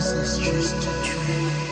This is just a dream.